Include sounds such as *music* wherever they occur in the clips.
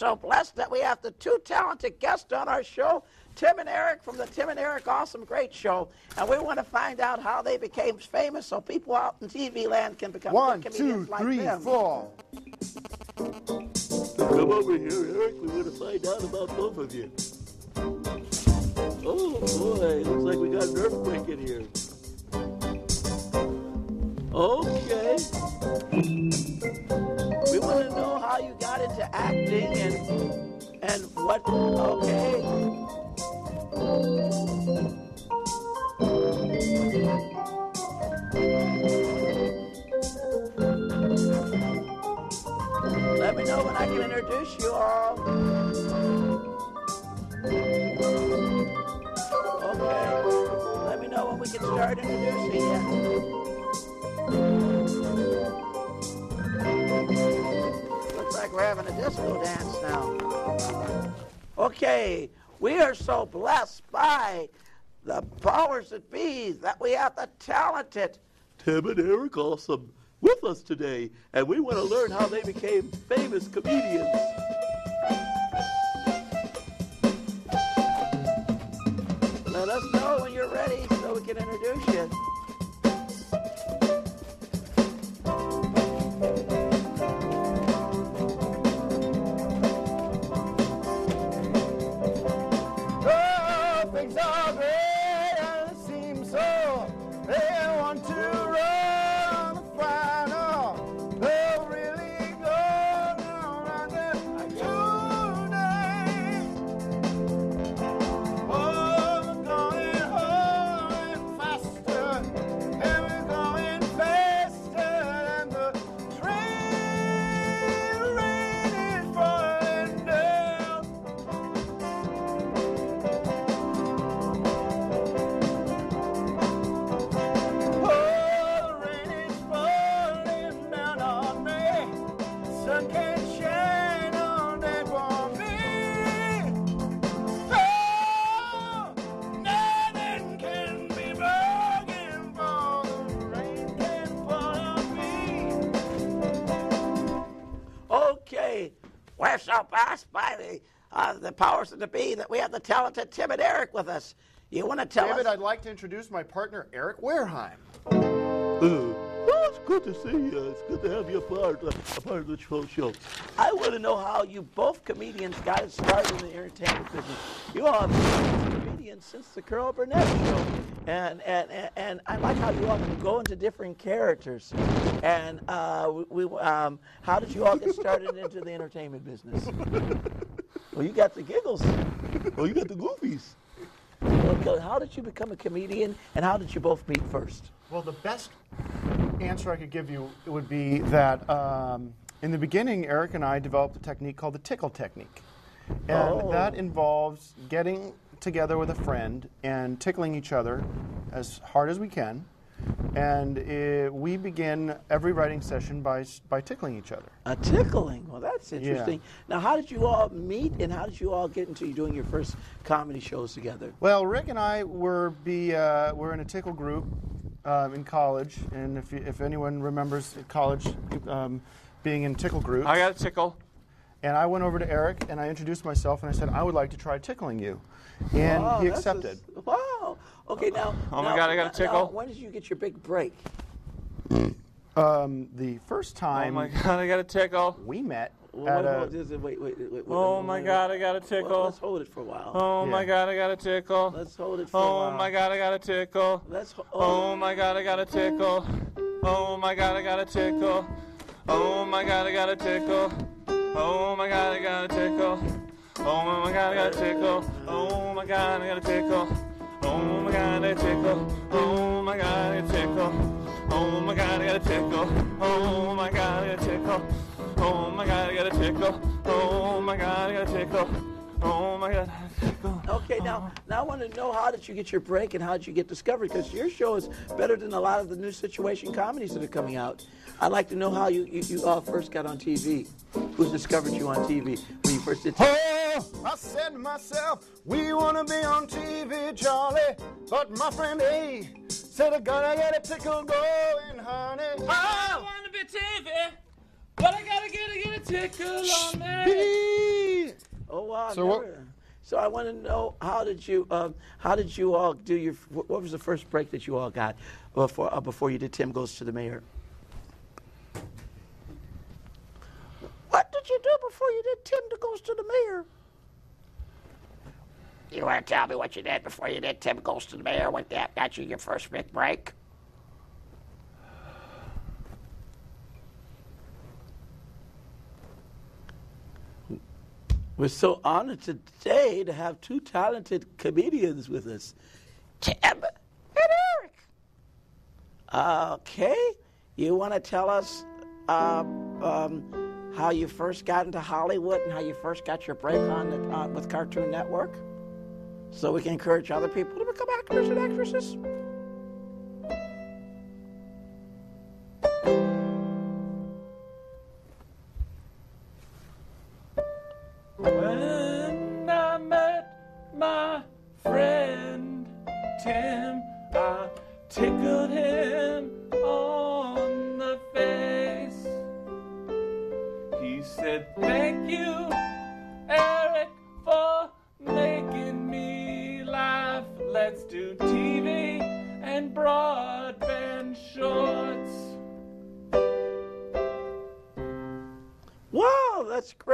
so blessed that we have the two talented guests on our show, Tim and Eric from the Tim and Eric Awesome Great Show. And we want to find out how they became famous so people out in TV land can become One, good two, comedians like three, them. four. Come over here, Eric. We want to find out about both of you. Oh boy, looks like we got an earthquake in here. Okay. We want to know how you got into acting and and what. Okay. Let me know when I can introduce you all. Okay. Let me know when we can start introducing you. Looks like we're having a disco dance now. Okay, we are so blessed by the powers that be that we have the talented. Tim and Eric Awesome with us today, and we want to learn how they became famous comedians. Let us know when you're ready so we can introduce you. Uh, the powers that be that we have the talented Tim and Eric with us. You want to tell David, us? I'd like to introduce my partner, Eric Wareheim. Uh, well, it's good to see you. It's good to have you a part, uh, a part of the show. show. I want to know how you both comedians got it started in the entertainment business. You all have been comedians since the Carol Burnett show, and and and, and I like how you all can go into different characters. And uh, we, we um, how did you all get started *laughs* into the entertainment business? *laughs* Well, you got the giggles. well, you got the goofies. Okay, How did you become a comedian, and how did you both meet first? Well, the best answer I could give you would be that um, in the beginning, Eric and I developed a technique called the tickle technique. And Oh. that involves getting together with a friend and tickling each other as hard as we can. And uh, we begin every writing session by, by tickling each other. A tickling. Well, that's interesting. Now, how did you all meet, and how did you all get into doing your first comedy shows together? Well, Rick and I were be uh, were in a tickle group um, in college, and if you, if anyone remembers college um, being in tickle groups, I got a tickle. And I went over to Eric and I introduced myself and I said I would like to try tickling you, and Wow, he that's a- accepted. wow. Okay, now. Oh my God, I got a now, tickle. when did you get your big break? Um, the first time. Oh time my god, I got a tickle. we met Wait, at wait, a, wait, wait, wait, wait, wait, Oh my god, I got a Well, tickle. let's hold it for a while. Oh my god, I got a tickle. Let's hold it for a Oh while. my god, I got a tickle. Let's. ho- Oh my god, I got a tickle. Oh my god, I got a tickle. Oh my god, I got a tickle. Oh my god, I got a tickle. Oh my god, I got a tickle. Oh my god, I got a tickle. Oh my god, I got a tickle. Oh my god, I got a tickle. Oh my god, I got a tickle. Oh my god, I got a tickle. Oh my god, I got a tickle. Oh my god, I got a tickle. Oh my god, I got a tickle. Okay, now, now I want to know how did you get your break and how did you get discovered? Because your show is better than a lot of the new situation comedies that are coming out. I'd like to know how you, you, you all first got on TV. Who's discovered you on TV when you first did TV? Oh, I said to myself, we want to be on TV, Charlie. But my friend A said, I gotta get a tickle going, honey. Oh! I wanna be TV, but I gotta get a, get a tickle on me. Oh wow! I've So what- never- So I want to know how did you um, how did you all do your what was the first break that you all got before uh, before you did Tim goes to the mayor? What did you do before you did Tim goes to the mayor? You want to tell me what you did before you did Tim Goes to the Mayor? What that got you your first big break? We're so honored today to have two talented comedians with us, Tim and Eric. Okay, you want to tell us uh, um, how you first got into Hollywood and how you first got your break on the, uh, with Cartoon Network, so we can encourage other people to become actors and actresses.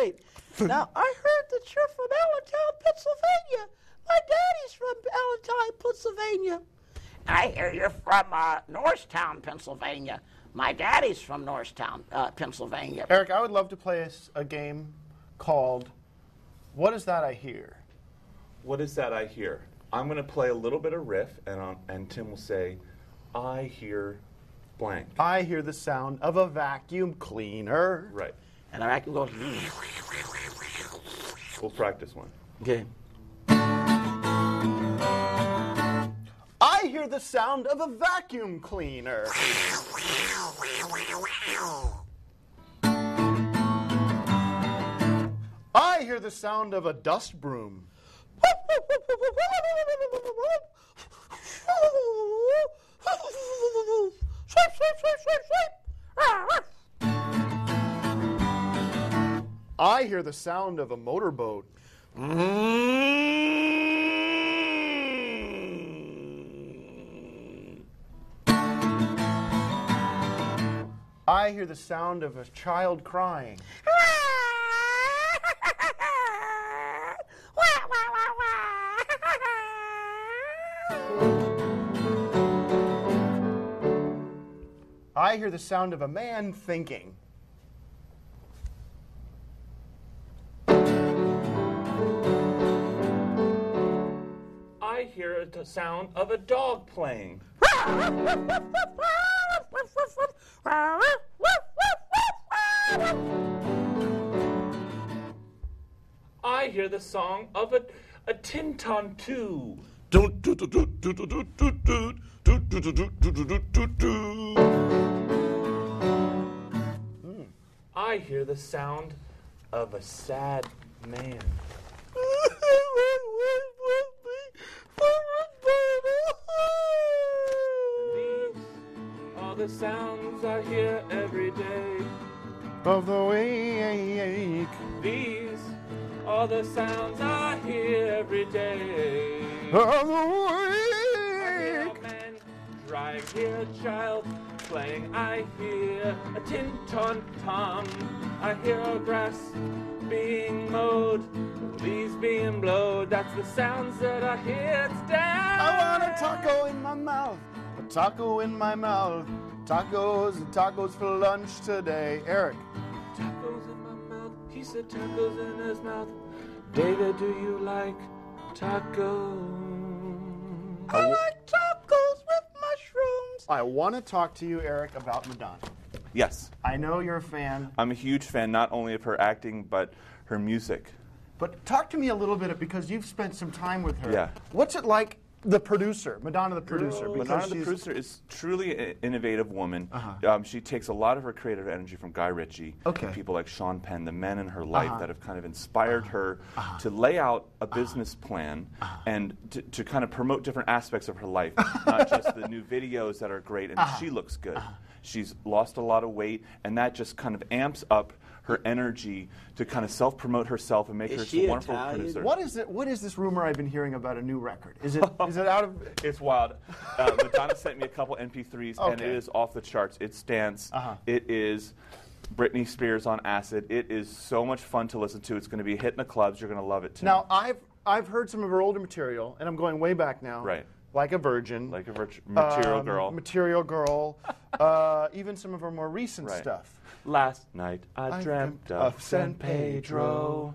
Great. now, I heard that you're from Allentown, Pennsylvania. My daddy's from Allentown, Pennsylvania. I hear you're from uh, Norristown, Pennsylvania. My daddy's from Norristown, uh, Pennsylvania. Eric, I would love to play a game called What Is That I Hear? What is that I hear? I'm going to play a little bit of riff, and, and Tim will say, I hear blank. I hear the sound of a vacuum cleaner. Right. And I can go, We'll practice one. okay. I hear the sound of a vacuum cleaner. I hear the sound of a dust broom. Sweep, sweep, sweep, sweep, sweep. I hear the sound of a motorboat. Mm. I hear the sound of a child crying. I hear the sound of a man thinking. I hear the sound of a dog playing. I hear the song of a, a Tinton too. I hear the sound of a sad man. The sounds I hear every day. Of the wake. These are the sounds I hear every day. Of the I hear wake. a man hear a child playing. I hear a tin ton tom. I hear a grass being mowed, leaves being blowed. That's the sounds that I hear today. I want a taco in my mouth. A taco in my mouth. Tacos and tacos for lunch today. Eric. Tacos in my mouth, piece of tacos in his mouth. David, do you like tacos? I like tacos with mushrooms. I want to talk to you, Eric, about Madonna. Yes, I know you're a fan, I'm a huge fan not only of her acting but her music. but talk to me a little bit because you've spent some time with her. Yeah. What's it like, the producer, Madonna the producer? Because Madonna the producer is truly an innovative woman. Uh-huh. Um, she takes a lot of her creative energy from Guy Ritchie, Okay. and people like Sean Penn, the men in her life Uh-huh. that have kind of inspired her to lay out a business plan and to, to kind of promote different aspects of her life, not just the new *laughs* videos that are great and she looks good. She's lost a lot of weight, and that just kind of amps up her energy to kind of self promote herself and make Is her she a wonderful Italian? producer. What is it? What is this rumor I've been hearing about a new record? Is it is it out of? *laughs* It's wild. Uh, Madonna sent me a couple MP3s, and it is off the charts. It's dance. Uh-huh. It is Britney Spears on acid. It is so much fun to listen to. It's going to be a hit in the clubs. You're going to love it too. Now I've I've heard some of her older material, and I'm going way back now. Right. Like a Virgin. like a virt- material um, girl. Material Girl. *laughs* uh, even some of her more recent Right. stuff. Last night I, I dreamt dreamt of of San San Pedro.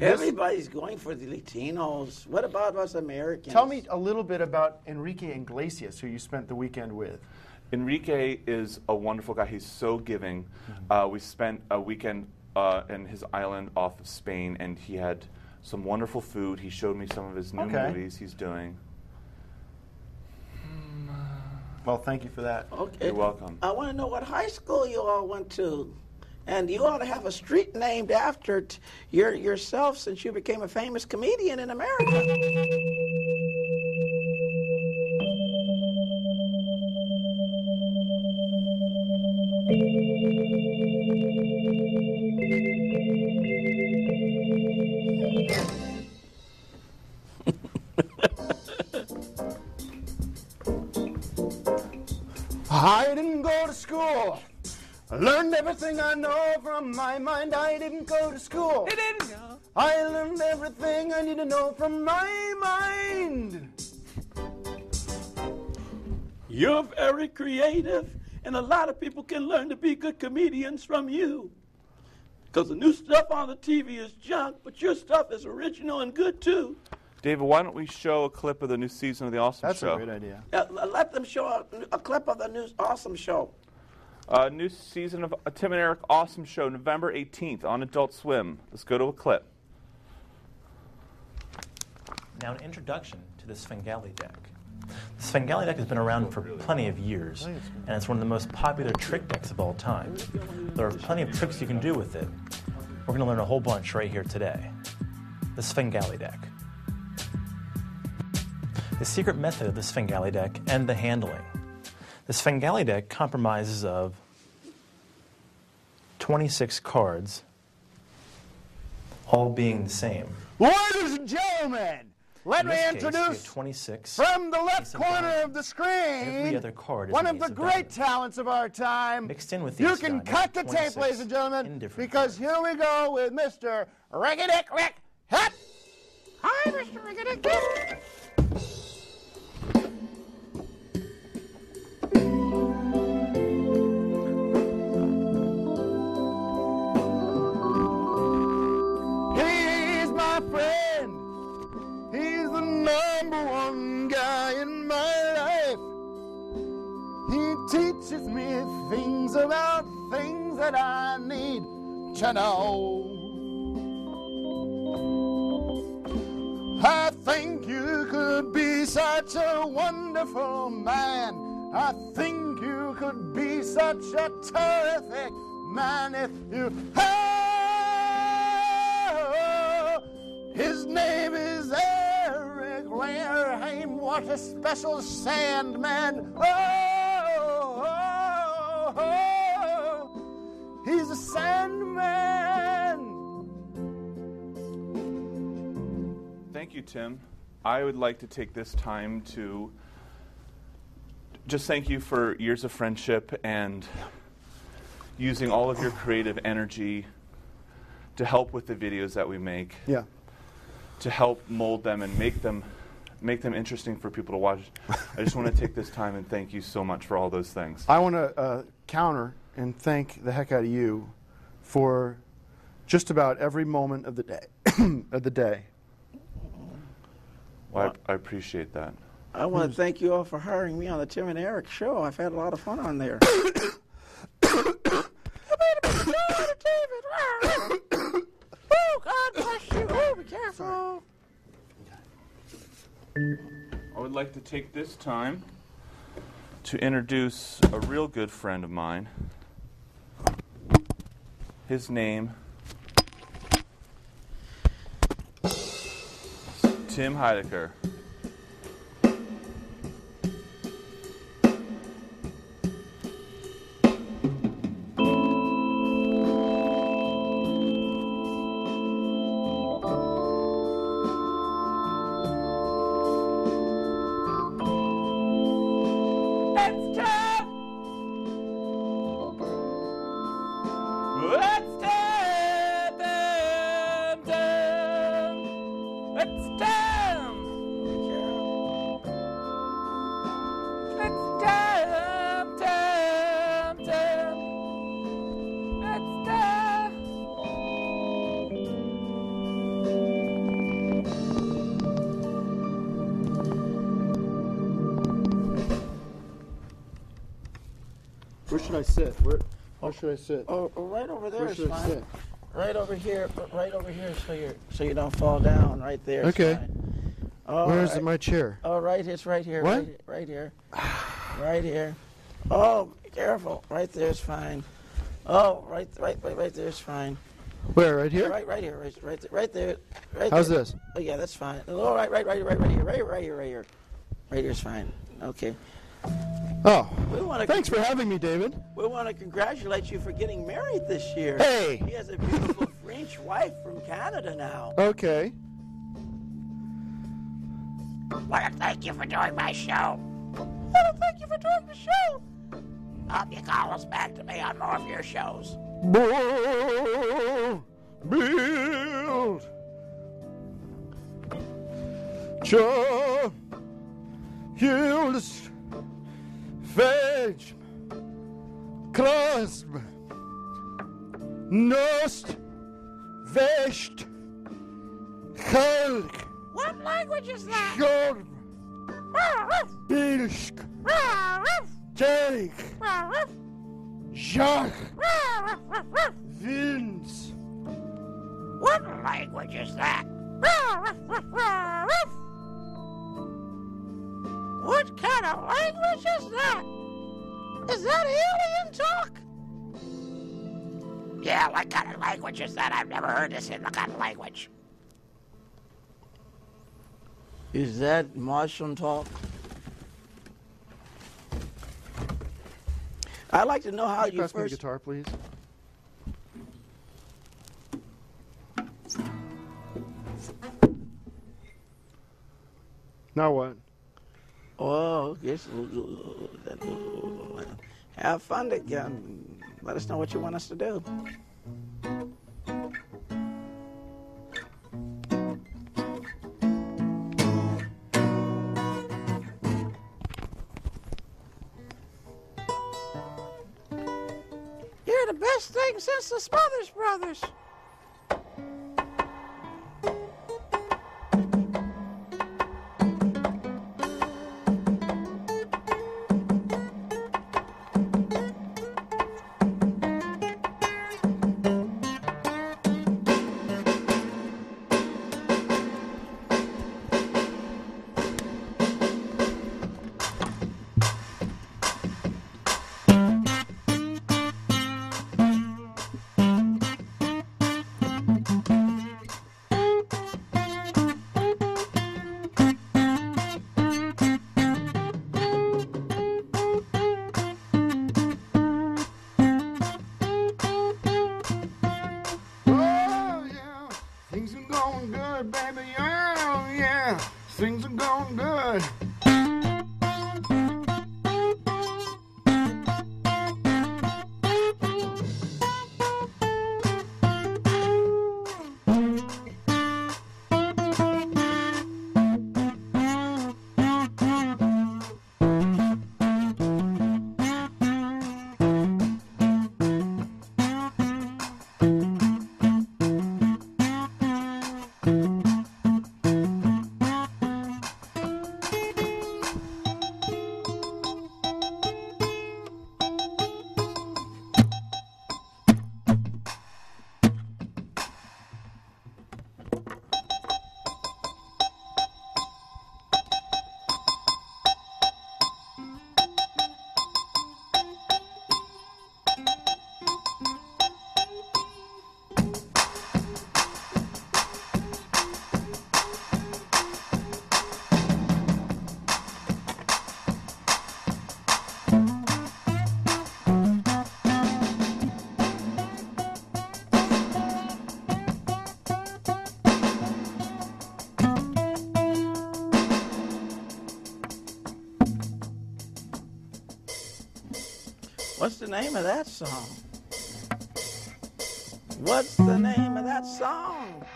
Everybody's going for the Latinos. What about us Americans? Tell me a little bit about Enrique Iglesias, who you spent the weekend with. Enrique is a wonderful guy. He's so giving. Uh, we spent a weekend uh, in his island off of Spain, and he had some wonderful food. He showed me some of his new Okay. movies he's doing. Well, thank you for that. Okay. You're welcome. I want to know what high school you all went to. And you ought to have a street named after t- your, yourself since you became a famous comedian in America. Learned everything I know from my mind. I didn't go to school. You didn't. I learned everything I need to know from my mind. You're very creative, and a lot of people can learn to be good comedians from you. Because the new stuff on the TV is junk, but your stuff is original and good too. David, why don't we show a clip of the new season of The Awesome That's Show? That's a great idea. Uh, let them show a, a clip of the new awesome show. Uh, new season of a Tim and Eric Awesome Show, November 18th on Adult Swim. Let's go to a clip. Now, an introduction to the Svengali deck. The Svengali deck has been around for plenty of years, and it's one of the most popular trick decks of all time. There are plenty of tricks you can do with it. We're going to learn a whole bunch right here today. The Svengali deck. The secret method of the Svengali deck and the handling. The Svengali deck compromises of 26 cards, all being the same. Ladies and gentlemen, let In me this case, introduce 26. from the left Ace of corner of the screen Every other card is one of the ace of great diamonds. talents of our time. Mixed in with the You ace of can diamonds, cut the tape, 26 ladies and gentlemen, indifferent because here we go with Mr. Ricky Dick Rick Hep. Hi, Mr. Riggedy. He's such a terrific man if you. Oh, his name is Eric Randerheim. What a special sandman. Oh, oh, oh, he's a sandman. Thank you, Tim. I would like to take this time to just thank you for years of friendship and using all of your creative energy to help with the videos that we make, Yeah. to help mold them and make them make them interesting for people to watch. *laughs* I just want to take this time and thank you so much for all those things. I want to uh, counter and thank the heck out of you for just about every moment of the day. *clears throat* of the day. Well, I, I appreciate that. I want to thank you all for hiring me on the Tim and Eric show. I've had a lot of fun on there. *coughs* Oh, God bless you. Oh, be careful. I would like to take this time to introduce a real good friend of mine. His name Tim Heidecker. It's time. It's time, time, time. It's time. Where should I sit? Where, where oh. should I sit? Oh, oh, right over there Where is should I fine. sit? Right over here, right over here, so you so you don't fall down. Right there. Okay. All Where's right. my chair? Oh, right, it's right here. What? Right, right here. right here. Oh, be careful. Right there's fine. Oh, right, right, right, right there's fine. Where? Right here? Right, right here, right, right, there, right there, right How's there. this? Oh, yeah, that's fine. Oh, right, right, right, right, right here, right, right here, right here, right here's fine. Okay. Oh, We want to. thanks for having me, David. We want to congratulate you for getting married this year. Hey. He has a beautiful *laughs* French wife from Canada now. Okay. Well, thank you for doing my show. Well, thank you for doing the show. Hope you call us back to be on more of your shows. Bull, build, Child, Hildes, Fetch, Clasp, Nost, Wäscht, Hulk, What language is that? Schorb, Bilsk, Jake, Jacques, Vince, What language is that? What kind of language is that? Is that alien talk? Yeah, what kind of language is that? I've never heard this in the kind of language. Is that Martian talk? I'd like to know how Can you you pass me the guitar, please? Now what? Oh, yes. Have fun again. Let us know what you want us to do. You're the best thing since the Smothers Brothers. Name of that song? What's the name of that song?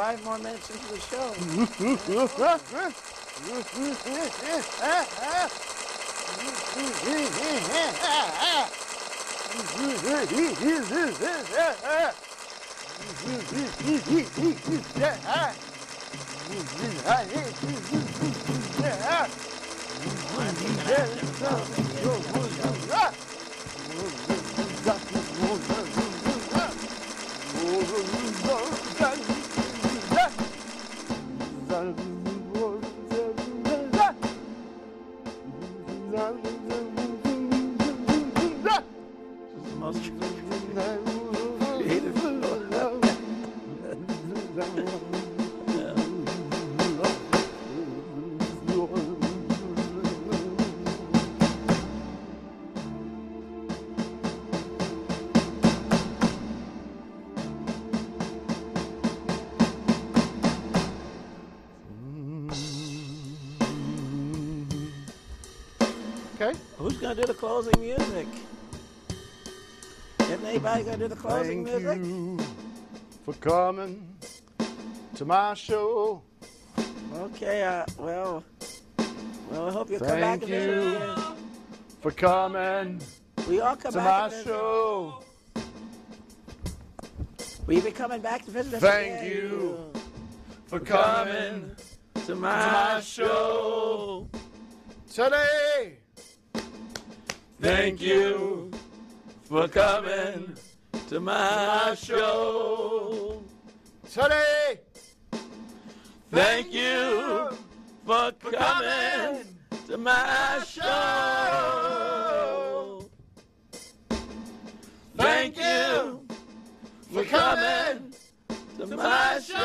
Five more minutes into the show. *laughs* This Okay. Who's gonna do the closing music? Isn't anybody gonna do the closing Thank music? you for coming to my show. Okay, uh, well, well, I hope you'll come back Thank you again. for coming We all come to back. my show. Will you be coming back to visit us Thank again? you for coming to my my show. today. Thank you for coming to my show. Today. Thank you for coming to my show. Thank you for coming to my show.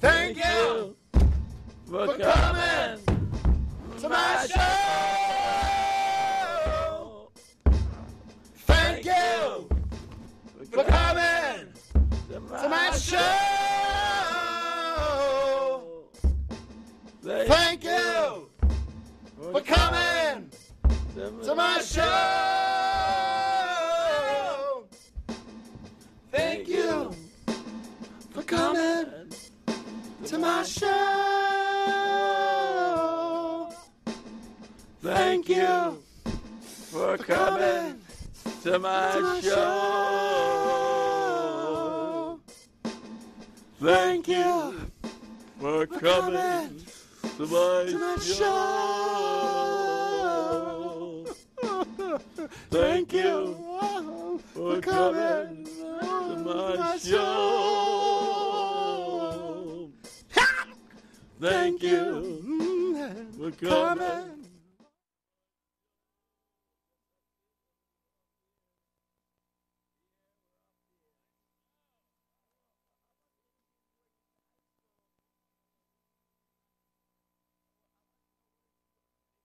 Thank you for coming my show. Thank you For coming to my show. Thank you for coming to my show. Thank you for coming to my show. Thank you for coming to my show. Thank you for coming to my show. Thank you for coming to my show. Thank you for coming